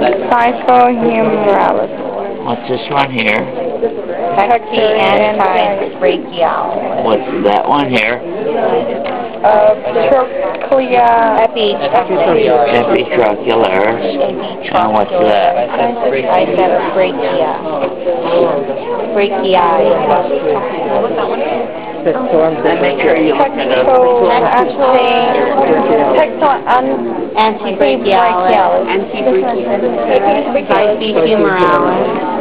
Xiphihumeralis. What's this one here? Pexi anti-brachial. What's that one here? Uh, Trochlea. Epi. Epitrochlearis. And what's that? Brachia. Brachii. Make sure you look it up. Texto, actually, texto un, Anti-brachialis. Anti-brachialis. Anti-humoralis. Not